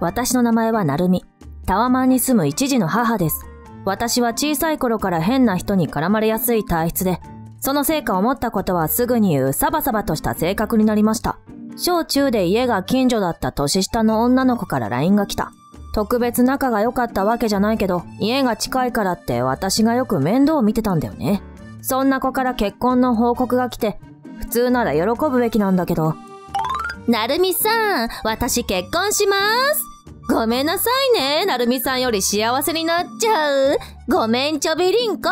私の名前はなるみ。タワマンに住む一児の母です。私は小さい頃から変な人に絡まれやすい体質で、そのせいか思ったことはすぐに言うサバサバとした性格になりました。小中で家が近所だった年下の女の子から LINE が来た。特別仲が良かったわけじゃないけど、家が近いからって私がよく面倒を見てたんだよね。そんな子から結婚の報告が来て、普通なら喜ぶべきなんだけど。なるみさん、私結婚します。ごめんなさいね、なるみさんより幸せになっちゃう。ごめんちょびりんこ。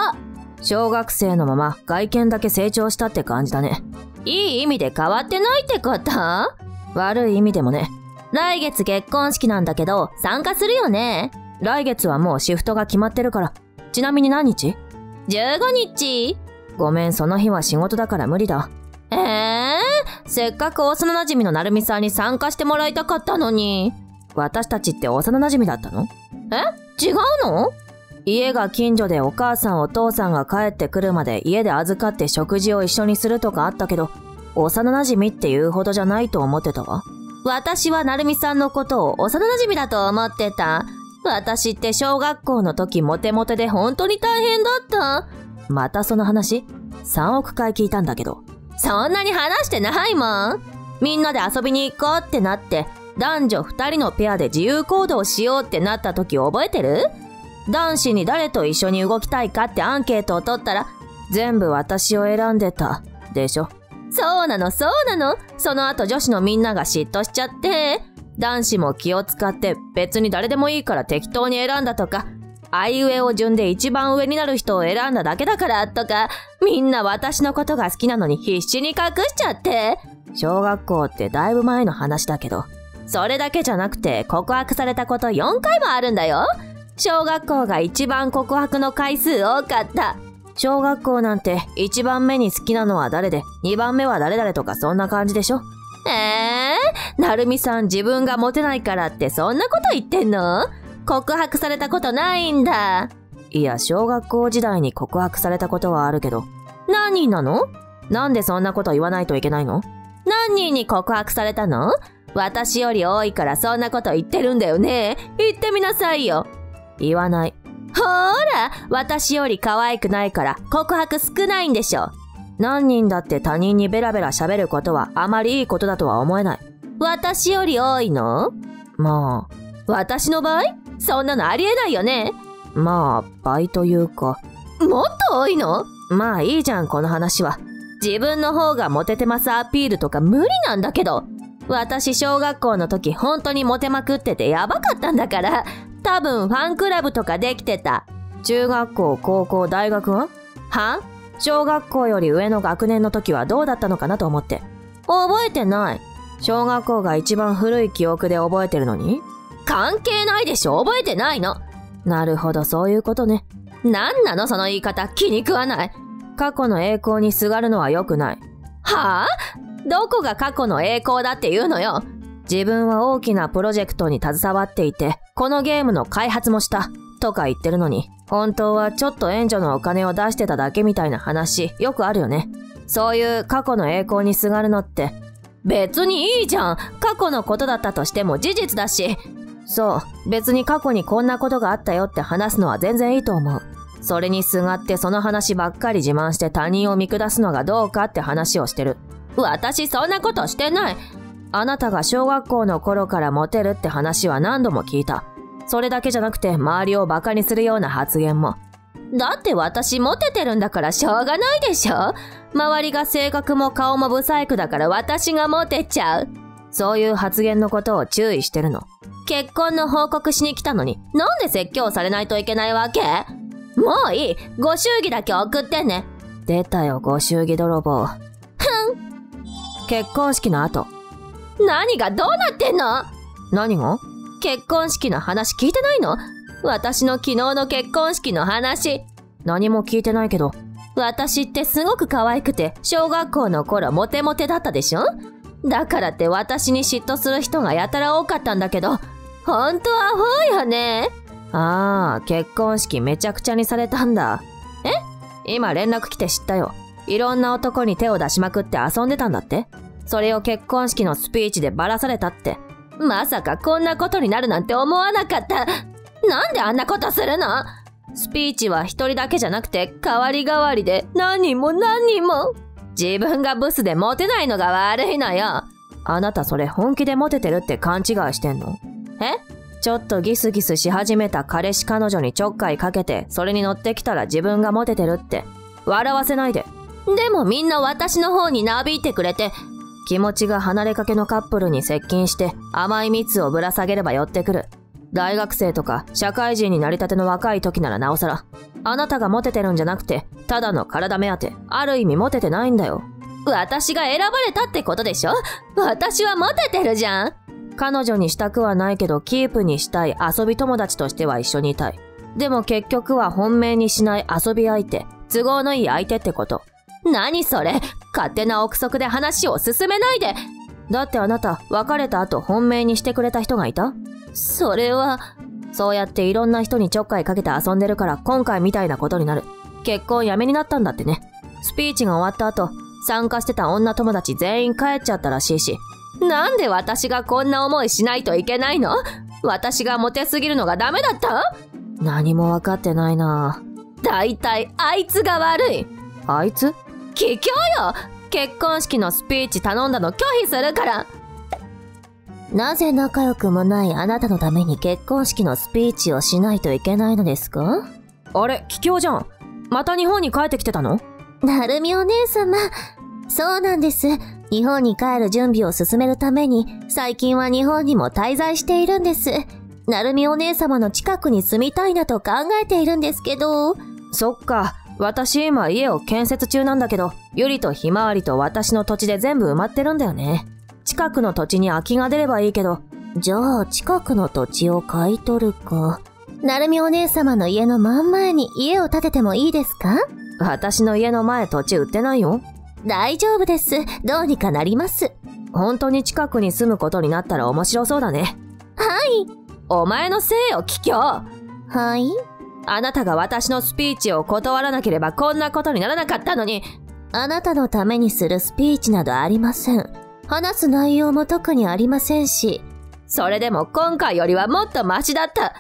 小学生のまま外見だけ成長したって感じだね。いい意味で変わってないってこと？悪い意味でもね。来月結婚式なんだけど、参加するよね。来月はもうシフトが決まってるから。ちなみに何日 ?15 日。ごめん、その日は仕事だから無理だ。ええー、せっかく幼馴染のなるみさんに参加してもらいたかったのに。私たちって幼馴染だったの？え？違うの？家が近所でお母さんお父さんが帰ってくるまで家で預かって食事を一緒にするとかあったけど、幼馴染っていうほどじゃないと思ってたわ。私はなるみさんのことを幼馴染だと思ってた。私って小学校の時モテモテで本当に大変だった。またその話 ?3 億回聞いたんだけど。そんなに話してないもん。みんなで遊びに行こうってなって、男女2人のペアで自由行動しようってなった時覚えてる？男子に誰と一緒に動きたいかってアンケートを取ったら、全部私を選んでた。でしょ？そうなの、そうなの。その後女子のみんなが嫉妬しちゃって、男子も気を使って別に誰でもいいから適当に選んだとか、あいうえお順で一番上になる人を選んだだけだからとか、みんな私のことが好きなのに必死に隠しちゃって。小学校ってだいぶ前の話だけど、それだけじゃなくて告白されたこと4回もあるんだよ。小学校が一番告白の回数多かった。小学校なんて1番目に好きなのは誰で？2番目は誰々とかそんな感じでしょ？えー、なるみさん自分がモテないからってそんなこと言ってんの？告白されたことないんだ。いや、小学校時代に告白されたことはあるけど。何人なの？なんでそんなこと言わないといけないの？何人に告白されたの？私より多いからそんなこと言ってるんだよね。言ってみなさいよ。言わない。ほーら、私より可愛くないから告白少ないんでしょ。何人だって他人にベラベラ喋ることはあまりいいことだとは思えない。私より多いの？まあ。私の場合？そんなのありえないよね。まあ、倍というか。もっと多いの？まあいいじゃん、この話は。自分の方がモテてますアピールとか無理なんだけど。私小学校の時本当にモテまくっててやばかったんだから。多分ファンクラブとかできてた。中学校、高校、大学は？は？小学校より上の学年の時はどうだったのかなと思って。覚えてない。小学校が一番古い記憶で覚えてるのに関係ないでしょ覚えてないの。なるほど、そういうことね。なんなのその言い方、気に食わない。過去の栄光にすがるのは良くない。はあ？どこが過去の栄光だって言うのよ。自分は大きなプロジェクトに携わっていて、このゲームの開発もした。とか言ってるのに、本当はちょっと援助のお金を出してただけみたいな話、よくあるよね。そういう過去の栄光にすがるのって、別にいいじゃん。過去のことだったとしても事実だし。そう、別に過去にこんなことがあったよって話すのは全然いいと思う。それにすがってその話ばっかり自慢して他人を見下すのがどうかって話をしてる。私そんなことしてない。あなたが小学校の頃からモテるって話は何度も聞いた。それだけじゃなくて周りをバカにするような発言も。だって私モテてるんだからしょうがないでしょ周りが性格も顔もブサイクだから私がモテちゃう。そういう発言のことを注意してるの。結婚の報告しに来たのになんで説教されないといけないわけ？もういいご祝儀だけ送ってね。出たよ、ご祝儀泥棒。結婚式の後。何がどうなってんの？何が？結婚式の話聞いてないの？私の昨日の結婚式の話。何も聞いてないけど。私ってすごく可愛くて、小学校の頃モテモテだったでしょ？だからって私に嫉妬する人がやたら多かったんだけど、ほんとアホよね。ああ、結婚式めちゃくちゃにされたんだ。え？今連絡来て知ったよ。いろんな男に手を出しまくって遊んでたんだってそれを結婚式のスピーチでばらされたって。まさかこんなことになるなんて思わなかった。なんであんなことするの？スピーチは一人だけじゃなくて代わり代わりで何人も何人も。自分がブスでモテないのが悪いのよ。あなたそれ本気でモテてるって勘違いしてんの？え？ちょっとギスギスし始めた彼氏彼女にちょっかいかけてそれに乗ってきたら自分がモテてるって笑わせないで。でもみんな私の方になびいてくれて気持ちが離れかけのカップルに接近して甘い蜜をぶら下げれば寄ってくる。大学生とか社会人になりたての若い時ならなおさら。あなたがモテてるんじゃなくて、ただの体目当て、ある意味モテてないんだよ。私が選ばれたってことでしょ？私はモテてるじゃん彼女にしたくはないけどキープにしたい遊び友達としては一緒にいたい。でも結局は本命にしない遊び相手、都合のいい相手ってこと。何それ？勝手な憶測で話を進めないでだってあなた、別れた後本命にしてくれた人がいた？それは、そうやっていろんな人にちょっかいかけて遊んでるから今回みたいなことになる。結婚やめになったんだってね。スピーチが終わった後、参加してた女友達全員帰っちゃったらしいし。なんで私がこんな思いしないといけないの？私がモテすぎるのがダメだった？何もわかってないなだいたいあいつが悪い。あいつ？卑怯よ結婚式のスピーチ頼んだの拒否するからなぜ仲良くもないあなたのために結婚式のスピーチをしないといけないのですか？あれ、卑怯じゃん。また日本に帰ってきてたの？なるみお姉様。そうなんです。日本に帰る準備を進めるために、最近は日本にも滞在しているんです。なるみお姉様の近くに住みたいなと考えているんですけど。そっか。私今家を建設中なんだけど、ゆりとひまわりと私の土地で全部埋まってるんだよね。近くの土地に空きが出ればいいけど、じゃあ近くの土地を買い取るか。なるみお姉様の家の真ん前に家を建ててもいいですか？私の家の前土地売ってないよ。大丈夫です。どうにかなります。本当に近くに住むことになったら面白そうだね。はい。お前のせいよ、桔梗。はい。あなたが私のスピーチを断らなければこんなことにならなかったのに。あなたのためにするスピーチなどありません。話す内容も特にありませんし。それでも今回よりはもっとマシだった。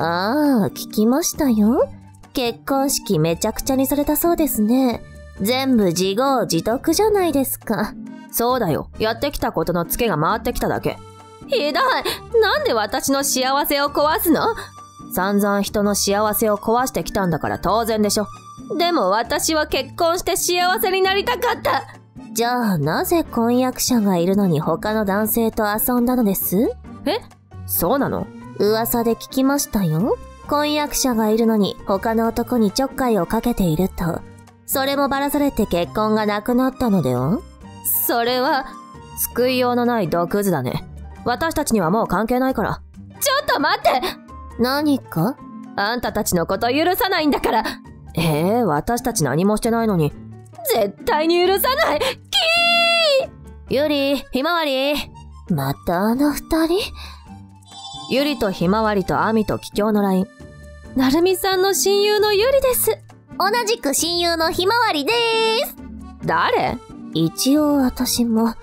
ああ、聞きましたよ。結婚式めちゃくちゃにされたそうですね。全部自業自得じゃないですか。そうだよ。やってきたことのツケが回ってきただけ。ひどいなんで私の幸せを壊すの？散々人の幸せを壊してきたんだから当然でしょ。でも私は結婚して幸せになりたかった。じゃあ、なぜ婚約者がいるのに他の男性と遊んだのです？え？そうなの？噂で聞きましたよ。婚約者がいるのに他の男にちょっかいをかけていると。それもばらされて結婚がなくなったのでは？それは、救いようのない毒図だね。私たちにはもう関係ないから。ちょっと待って何か？あんたたちのこと許さないんだからええー、私たち何もしてないのに。絶対に許さないキーゆり、ひまわり。またあの二人？ゆりとひまわりとあみと桔梗のライン。なるみさんの親友のゆりです。同じく親友のひまわりでーす。誰？一応私も、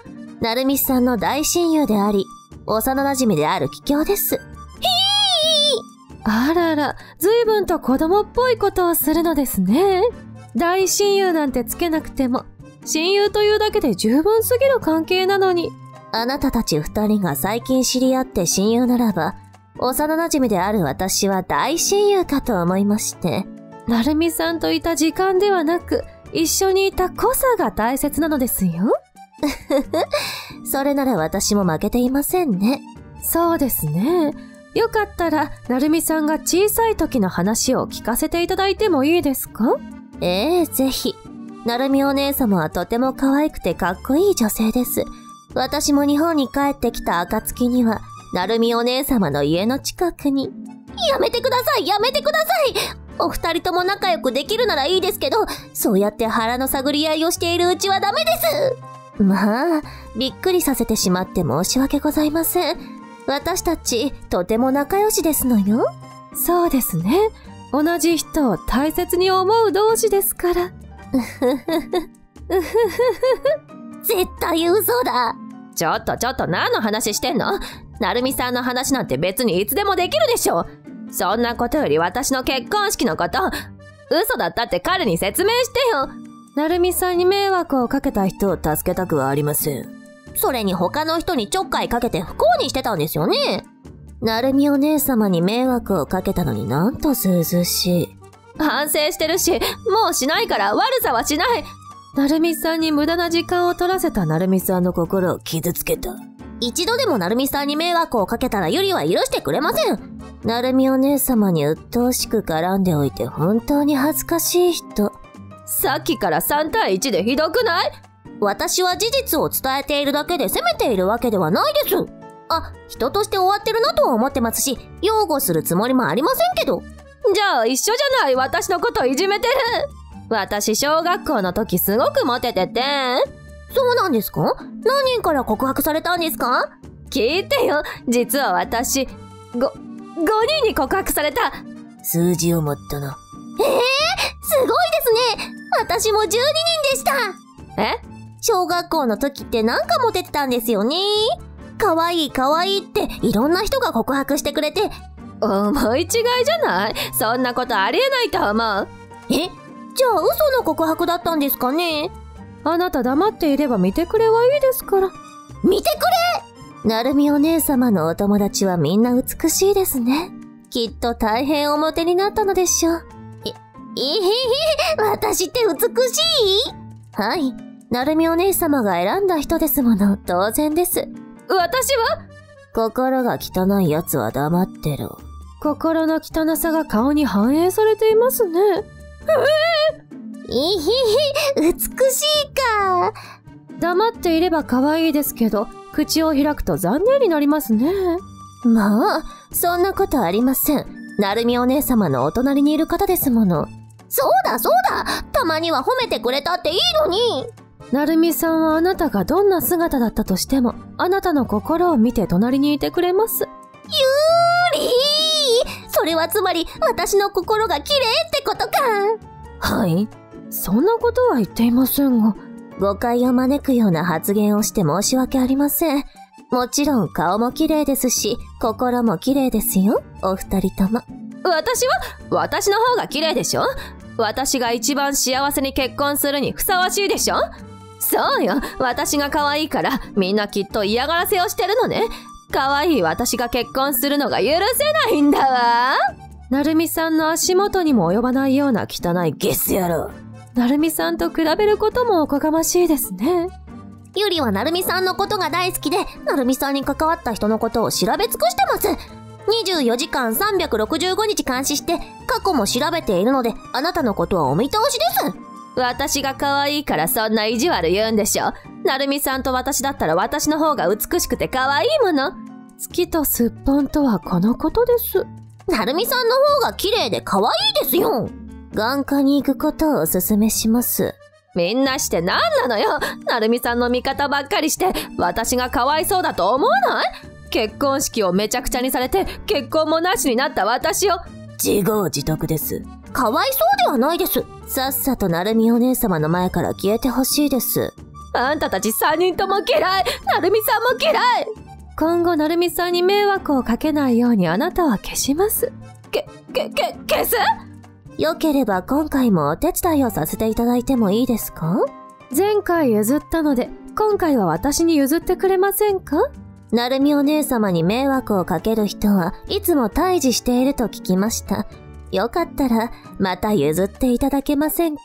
なるみさんの大親友であり、幼馴染である桔梗です。あらら、ずいぶんと子供っぽいことをするのですね。大親友なんてつけなくても、親友というだけで十分すぎる関係なのに。あなたたち二人が最近知り合って親友ならば、幼馴染である私は大親友かと思いまして。なるみさんといた時間ではなく、一緒にいた濃さが大切なのですよ。それなら私も負けていませんね。そうですね。よかったら、なるみさんが小さい時の話を聞かせていただいてもいいですか？ええぜひ。なるみお姉様はとても可愛くてかっこいい女性です。私も日本に帰ってきた暁には、なるみお姉様の家の近くに。やめてくださいやめてくださいお二人とも仲良くできるならいいですけど、そうやって腹の探り合いをしているうちはダメですまあ、びっくりさせてしまって申し訳ございません。私たち、とても仲良しですのよ。そうですね。同じ人を大切に思う同士ですから。絶対嘘だ。ちょっとちょっと何の話してんの？なるみさんの話なんて別にいつでもできるでしょ。そんなことより私の結婚式のこと、嘘だったって彼に説明してよ。なるみさんに迷惑をかけた人を助けたくはありません。それに他の人にちょっかいかけて不幸にしてたんですよね。なるみお姉様に迷惑をかけたのになんとずうずしい。反省してるし、もうしないから悪さはしない。なるみさんに無駄な時間を取らせたなるみさんの心を傷つけた。一度でもなるみさんに迷惑をかけたらゆりは許してくれません。なるみお姉様に鬱陶しく絡んでおいて本当に恥ずかしい人。さっきから3対1でひどくない？私は事実を伝えているだけで責めているわけではないです。あ、人として終わってるなとは思ってますし、擁護するつもりもありませんけど。じゃあ一緒じゃない私のこといじめてる私小学校の時すごくモテてて。そうなんですか？何人から告白されたんですか？聞いてよ。実は私、ご、5人に告白された。数字を持ったな。ええー、すごいですね。私も12人でした。え？小学校の時ってなんかモテてたんですよね。可愛い可愛いっていろんな人が告白してくれて。思い違いじゃない？そんなことありえないと思う。え？じゃあ嘘の告白だったんですかね？あなた黙っていれば見てくれはいいですから。見てくれなるみお姉様のお友達はみんな美しいですね。きっと大変表になったのでしょう。え、えへへ、私って美しい？はい。なるみお姉様が選んだ人ですもの、当然です。私は？心が汚い奴は黙ってろ。心の汚さが顔に反映されていますね。えー、いひひ、美しいか。黙っていれば可愛いですけど、口を開くと残念になりますね。まあ、そんなことありません。なるみお姉様のお隣にいる方ですもの。そうだそうだたまには褒めてくれたっていいのになるみさんはあなたがどんな姿だったとしても、あなたの心を見て隣にいてくれます。ゆーりーそれはつまり、私の心が綺麗ってことか。はい。そんなことは言っていませんが。誤解を招くような発言をして申し訳ありません。もちろん顔も綺麗ですし、心も綺麗ですよ、お二人とも。私は私の方が綺麗でしょ？私が一番幸せに結婚するにふさわしいでしょ？そうよ。私が可愛いから、みんなきっと嫌がらせをしてるのね。可愛い私が結婚するのが許せないんだわ。なるみさんの足元にも及ばないような汚いゲス野郎。なるみさんと比べることもおこがましいですね。ゆりはなるみさんのことが大好きで、なるみさんに関わった人のことを調べ尽くしてます。24時間365日監視して、過去も調べているので、あなたのことはお見通しです。私が可愛いからそんな意地悪言うんでしょ。なるみさんと私だったら私の方が美しくて可愛いもの。月とすっぽんとはこのことです。なるみさんの方が綺麗で可愛いですよ。眼科に行くことをお勧めします。みんなして何なのよなるみさんの味方ばっかりして、私がかわいそうだと思わない？結婚式をめちゃくちゃにされて、結婚もなしになった私を。自業自得です。かわいそうではないです。さっさとなるみお姉様の前から消えてほしいです。あんたたち三人とも嫌いなるみさんも嫌い今後なるみさんに迷惑をかけないようにあなたは消します。け、け、け、消す？よければ今回もお手伝いをさせていただいてもいいですか？前回譲ったので、今回は私に譲ってくれませんか？なるみお姉様に迷惑をかける人はいつも退治していると聞きました。よかったら、また譲っていただけませんか？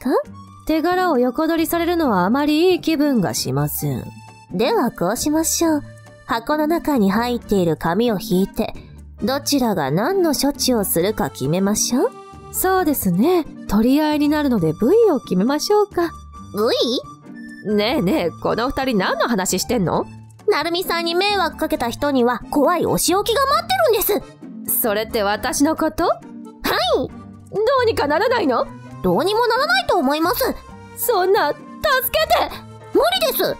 手柄を横取りされるのはあまりいい気分がしません。ではこうしましょう。箱の中に入っている紙を引いて、どちらが何の処置をするか決めましょう。そうですね。取り合いになるので部位を決めましょうか。部位？ねえねえ、この二人何の話してんの？なるみさんに迷惑かけた人には怖いお仕置きが待ってるんです。それって私のこと？はい。どうにかならないの？どうにもならないと思います。そんな助けて。無理です。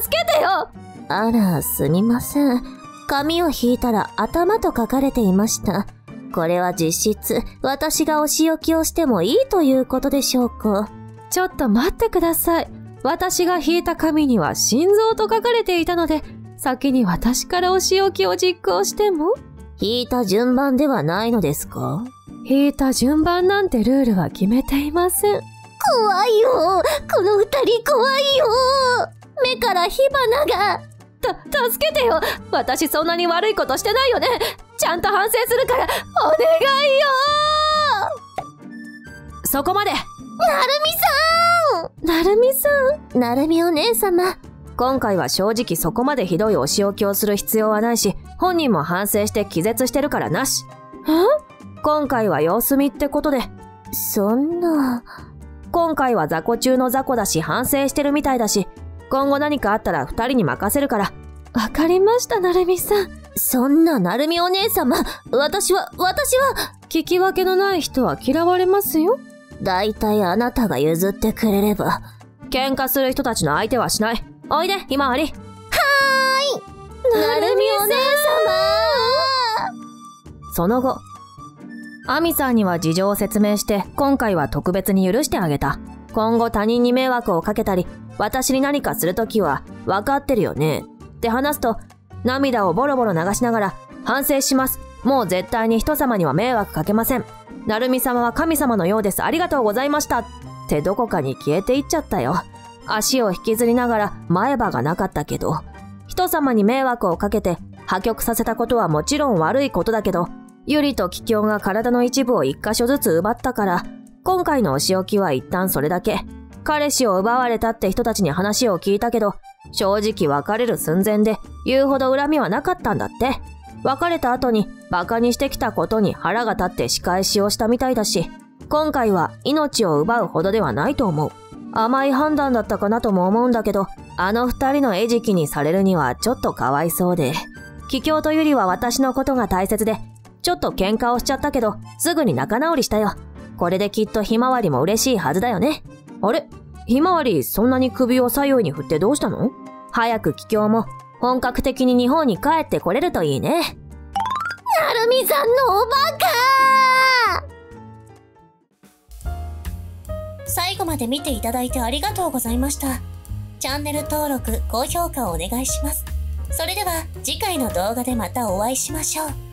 助けてよ。あらすみません。紙を引いたら頭と書かれていました。これは実質私がお仕置きをしてもいいということでしょうか。ちょっと待ってください。私が引いた紙には心臓と書かれていたので先に私からお仕置きを実行しても？引いた順番ではないのですか？引いた順番なんてルールは決めていません。怖いよ。この二人怖いよ。目から火花が。た、助けてよ。私そんなに悪いことしてないよね。ちゃんと反省するから、お願いよ。そこまで。なるみさん。なるみさん？なるみお姉様。今回は正直そこまでひどいお仕置きをする必要はないし、本人も反省して気絶してるからなし。え？今回は様子見ってことで。そんな。今回は雑魚中の雑魚だし反省してるみたいだし、今後何かあったら二人に任せるから。わかりました、なるみさん。そんな、なるみお姉様。私は、私は。聞き分けのない人は嫌われますよ。だいたいあなたが譲ってくれれば。喧嘩する人たちの相手はしない。おいで、ひまわり。はーい。なるみお姉様その後、アミさんには事情を説明して、今回は特別に許してあげた。今後他人に迷惑をかけたり、私に何かするときは、分かってるよね。って話すと、涙をボロボロ流しながら、反省します。もう絶対に人様には迷惑かけません。なるみ様は神様のようです。ありがとうございました。ってどこかに消えていっちゃったよ。足を引きずりながら前歯がなかったけど、人様に迷惑をかけて破局させたことはもちろん悪いことだけど、ゆりとキキョウが体の一部を一箇所ずつ奪ったから、今回のお仕置きは一旦それだけ。彼氏を奪われたって人たちに話を聞いたけど、正直別れる寸前で言うほど恨みはなかったんだって。別れた後に馬鹿にしてきたことに腹が立って仕返しをしたみたいだし、今回は命を奪うほどではないと思う。甘い判断だったかなとも思うんだけど、あの二人の餌食にされるにはちょっとかわいそうで。キキョウとユリは私のことが大切で、ちょっと喧嘩をしちゃったけど、すぐに仲直りしたよ。これできっとひまわりも嬉しいはずだよね。あれ？ひまわり、そんなに首を左右に振ってどうしたの？早くキキョウも本格的に日本に帰ってこれるといいね。なるみさんのおバカ最後まで見ていただいてありがとうございました。チャンネル登録、高評価をお願いします。それでは次回の動画でまたお会いしましょう。